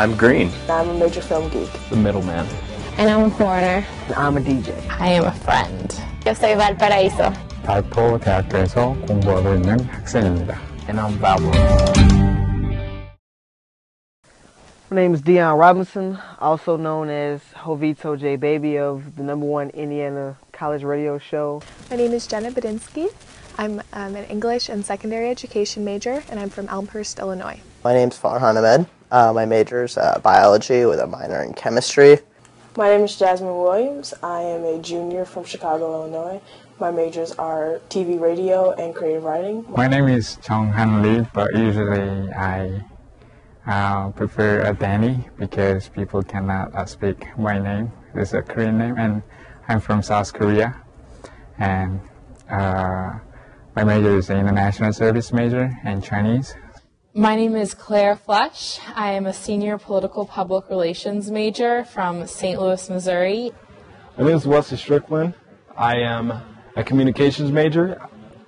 I'm Green. I'm a major film geek. The middleman. And I'm a foreigner. I'm a DJ. I am a friend. Yo soy Valparaíso. 발포 대학교에서 공부하고 있는 학생입니다. And I'm Valpo. My name is Dion Robinson, also known as Jovito J. Baby of the number one Indiana college radio show. My name is Jenna Badinsky. I'm um, an English and secondary education major, and I'm from Elmhurst, Illinois. My name's Farhan Ahmed. Uh, my major is uh, biology with a minor in chemistry. My name is Jasmine Williams. I am a junior from Chicago, Illinois. My majors are TV, radio, and creative writing. My name is Chong Han Lee, but usually I uh, prefer a Danny because people cannot uh, speak my name. It's a Korean name, and I'm from South Korea. And uh, my major is an international service major and Chinese. My name is Claire Fletch. I am a senior political public relations major from St. Louis, Missouri. My name is Wesley Strickland. I am a communications major.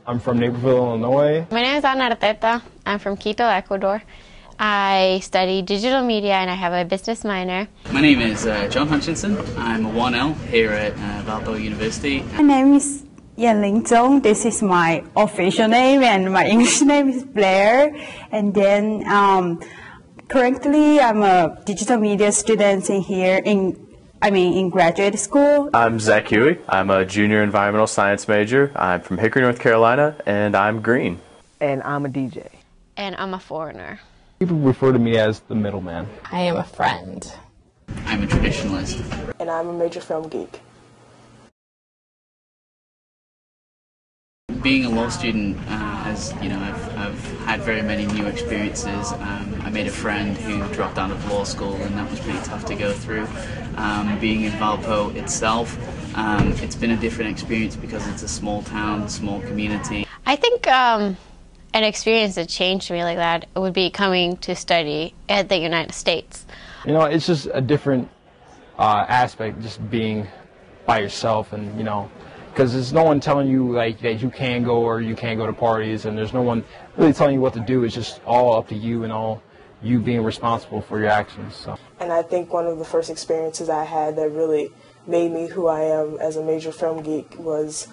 I'm from Naperville, Illinois. My name is Ana Arteta. I'm from Quito, Ecuador. I study digital media and I have a business minor. My name is uh, John Hutchinson. I'm a 1L here at uh, Valpo University. My name is Yan Ling Zhong. This is my official name and my English name is Blair. And then um, currently I'm a digital media student in here in I mean, in graduate school. I'm Zach Huey. I'm a junior environmental science major. I'm from Hickory, North Carolina, and I'm green. And I'm a DJ. And I'm a foreigner. People refer to me as the middleman. I am a friend. I'm a traditionalist. And I'm a major film geek. Being a law student uh, has, you know, I've, I've had very many new experiences. Um, I made a friend who dropped out of law school, and that was pretty tough to go through. Um, being in Valpo itself, um, it's been a different experience because it's a small town, small community. I think um, an experience that changed me like that would be coming to study at the United States. You know, it's just a different uh, aspect, just being by yourself, and you know, because there's no one telling you like that you can go or you can't go to parties, and there's no one really telling you what to do. It's just all up to you and all you being responsible for your actions. So. And I think one of the first experiences I had that really made me who I am as a major film geek was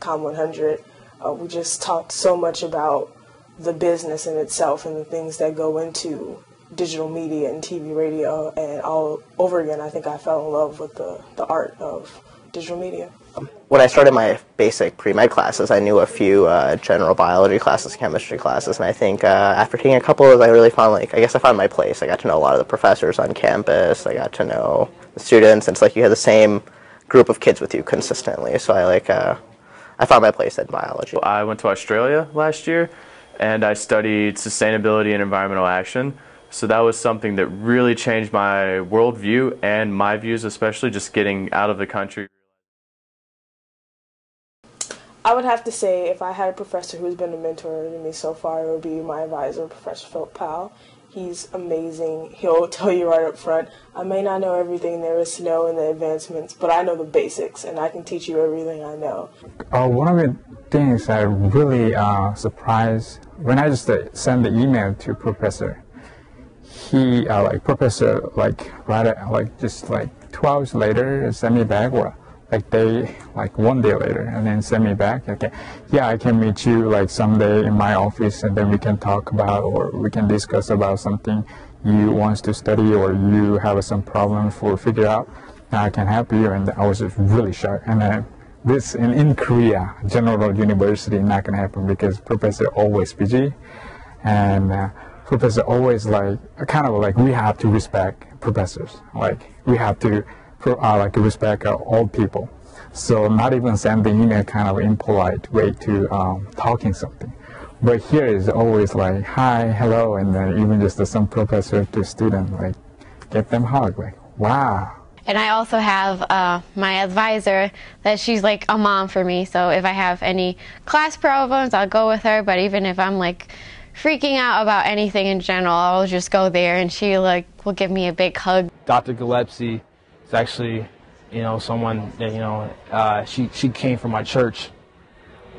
Com 100. Uh, we just talked so much about the business in itself and the things that go into digital media and TV radio and all over again I think I fell in love with the, the art of digital media. When I started my basic pre-med classes, I knew a few uh, general biology classes, chemistry classes, and I think uh, after taking a couple of those, I really found like I guess I found my place. I got to know a lot of the professors on campus. I got to know the students. And it's like you had the same group of kids with you consistently. So I like uh, I found my place in biology. I went to Australia last year, and I studied sustainability and environmental action. So that was something that really changed my worldview and my views, especially just getting out of the country. I would have to say if I had a professor who's been a mentor to me so far, it would be my advisor, Professor Philip Powell. He's amazing. He'll tell you right up front, I may not know everything there is to know in the advancements, but I know the basics and I can teach you everything I know. Uh, one of the things that really uh, surprised when I just uh, sent the email to Professor, he uh, like Professor like right like just like two hours later sent me back. Well, like day like one day later and then send me back okay yeah i can meet you like someday in my office and then we can talk about or we can discuss about something you wants to study or you have some problem for figure out. I can help you. And i was just really shocked. And then this in, in korea general university not gonna happen because professor always busy and uh, professor always like kind of like we have to respect professors. Like we have to uh, like respect uh, all people. So not even sending the email kind of impolite way to um, talking something. But here is always like hi, hello, and then even just uh, some professor to student like get them hug like wow. And I also have uh, my advisor that she's like a mom for me. So if I have any class problems, I'll go with her. But even if I'm like freaking out about anything in general, I'll just go there and she like will give me a big hug. Dr. Gillespie it's actually, you know, someone that you know uh, she she came from my church,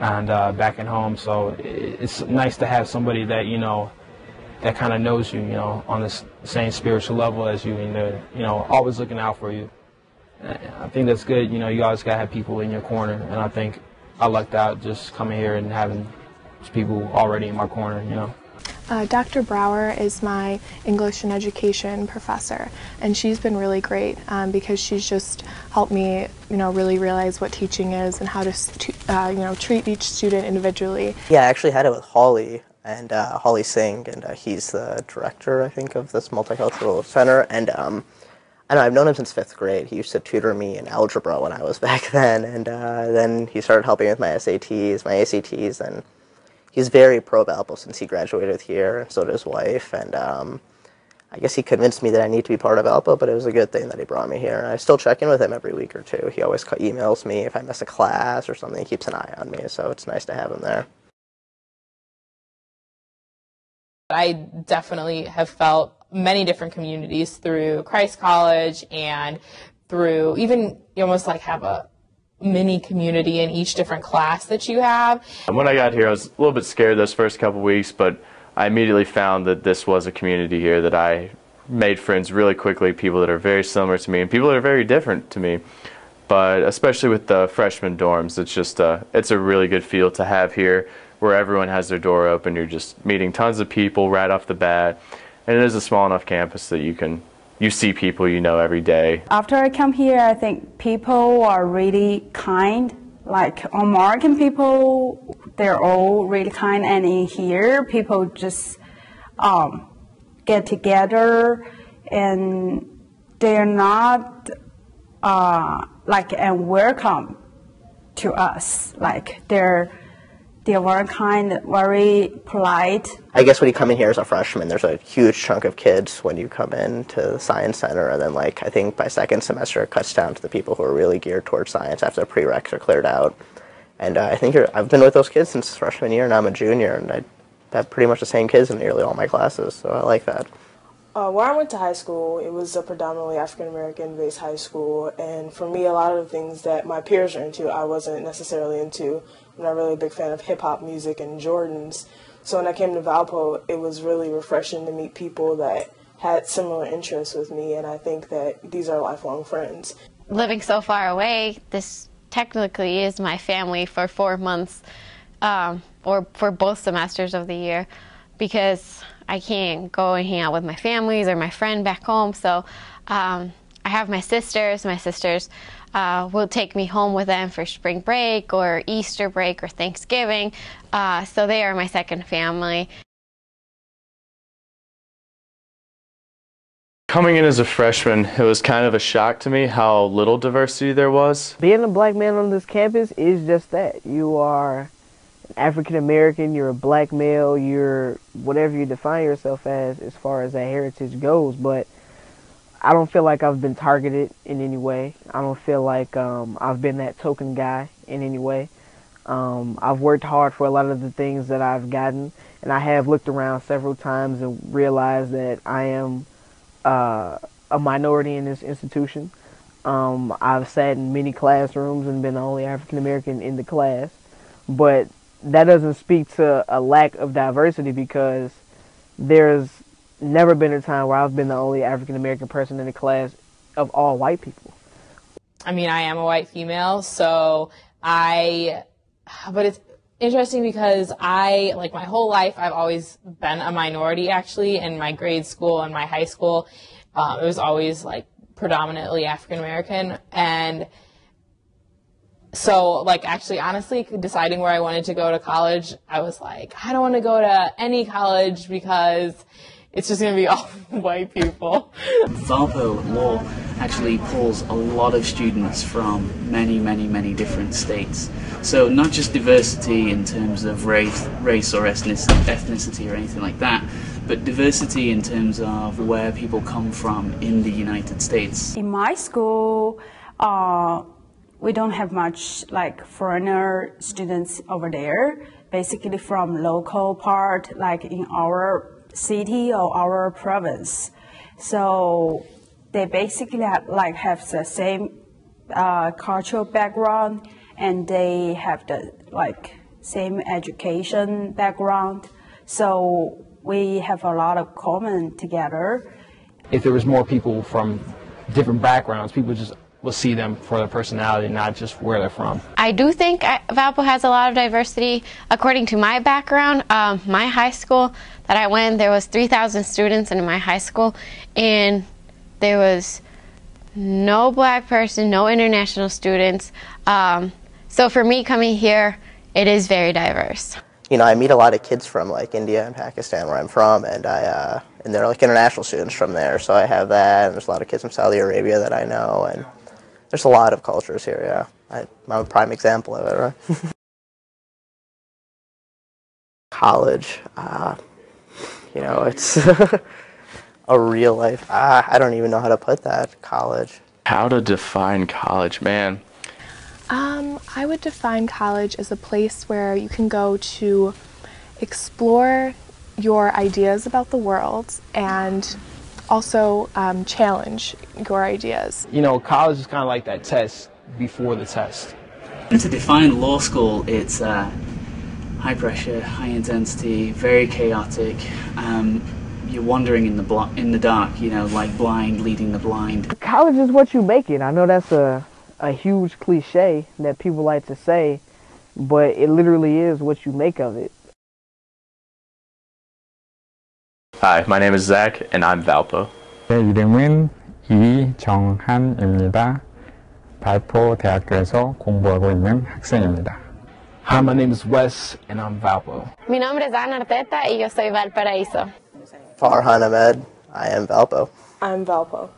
and uh, back at home. So it's nice to have somebody that you know that kind of knows you, you know, on the same spiritual level as you, and they're, you know, always looking out for you. I think that's good. You know, you always gotta have people in your corner, and I think I lucked out just coming here and having people already in my corner. You know. Uh, Dr. Brower is my English and education professor, and she's been really great um, because she's just helped me, you know, really realize what teaching is and how to, uh, you know, treat each student individually. Yeah, I actually had it with Holly and uh, Holly Singh, and uh, he's the director, I think, of this multicultural center, and um, I know I've known him since fifth grade. He used to tutor me in algebra when I was back then, and uh, then he started helping with my SATs, my ACTs, and he's very pro Valpo since he graduated here, and so did his wife. And um, I guess he convinced me that I need to be part of Valpo, but it was a good thing that he brought me here. And I still check in with him every week or two. He always emails me if I miss a class or something. He keeps an eye on me, so it's nice to have him there. I definitely have felt many different communities through Christ College and through even you almost like have a mini community in each different class that you have. When I got here, I was a little bit scared those first couple weeks, but I immediately found that this was a community here that I made friends really quickly, people that are very similar to me and people that are very different to me. But especially with the freshman dorms, it's just a, it's a really good feel to have here where everyone has their door open. You're just meeting tons of people right off the bat. And it is a small enough campus that you can you see people you know every day. After I come here, I think people are really kind. Like American people, they're all really kind, and in here, people just um, get together, and they're not uh, like and welcome to us. Like they're they were kind, very polite. I guess when you come in here as a freshman, there's a huge chunk of kids when you come in to the science center, and then like I think by second semester it cuts down to the people who are really geared towards science after the prereqs are cleared out. And uh, I think I've been with those kids since freshman year, and I'm a junior, and I have pretty much the same kids in nearly all my classes, so I like that. Uh, where I went to high school, it was a predominantly African American based high school, and for me, a lot of the things that my peers are into, I wasn't necessarily into. I'm not really a big fan of hip hop music and Jordans. So when I came to Valpo, it was really refreshing to meet people that had similar interests with me, and I think that these are lifelong friends. Living so far away, this technically is my family for four months, um, or for both semesters of the year, because I can't go and hang out with my families or my friend back home. So um, I have my sisters. My sisters uh, will take me home with them for spring break or Easter break or Thanksgiving. Uh, so they are my second family. Coming in as a freshman, it was kind of a shock to me how little diversity there was. Being a black man on this campus is just that. You are African American, you're a black male, you're whatever you define yourself as as far as that heritage goes, but I don't feel like I've been targeted in any way. I don't feel like um, I've been that token guy in any way. Um, I've worked hard for a lot of the things that I've gotten, and I have looked around several times and realized that I am uh, a minority in this institution. Um, I've sat in many classrooms and been the only African American in the class, but that doesn't speak to a lack of diversity because there's never been a time where I've been the only African American person in the class of all white people. I mean, I am a white female, so I, but it's interesting because I, like my whole life, I've always been a minority actually in my grade school and my high school. Um, it was always like predominantly African American and so like actually honestly deciding where I wanted to go to college, I was like, I don't want to go to any college because it's just going to be all white people. Valpo Law actually pulls a lot of students from many, many, many different states. So not just diversity in terms of race, race or ethnicity or anything like that, but diversity in terms of where people come from in the United States. In my school, uh, we don't have much like foreigner students over there. Basically from local part, like in our city or our province. So they basically have, like have the same uh, cultural background and they have the like same education background. So we have a lot of common together. If there was more people from different backgrounds, people just will see them for their personality, not just where they're from. I do think Valpo has a lot of diversity. According to my background, um, my high school that I went, there was 3,000 students in my high school, and there was no black person, no international students. Um, so for me coming here, it is very diverse. You know, I meet a lot of kids from like India and Pakistan, where I'm from, and I uh, and they're like international students from there. So I have that, and there's a lot of kids from Saudi Arabia that I know, and there's a lot of cultures here. Yeah, I, I'm a prime example of it. Right? College, uh, you know, it's a real life. Uh, I don't even know how to put that. College. How to define college, man. Um, I would define college as a place where you can go to explore your ideas about the world and also um, challenge your ideas. You know, college is kind of like that test before the test. To define law school, it's uh, high pressure, high intensity, very chaotic. Um, you're wandering in the blo- in the dark, you know, like blind leading the blind. College is what you make it. I know that's a a huge cliche that people like to say, but it literally is what you make of it. Hi, my name is Zach, and I'm Valpo. 제 이름은 이정한입니다. 발포 대학교에서 공부하고 있는 학생입니다. Hi, my name is Wes, and I'm Valpo. Mi nombre es Ana Arteta y yo soy Valparaíso. Farhan Ahmed. I am Valpo. I'm Valpo.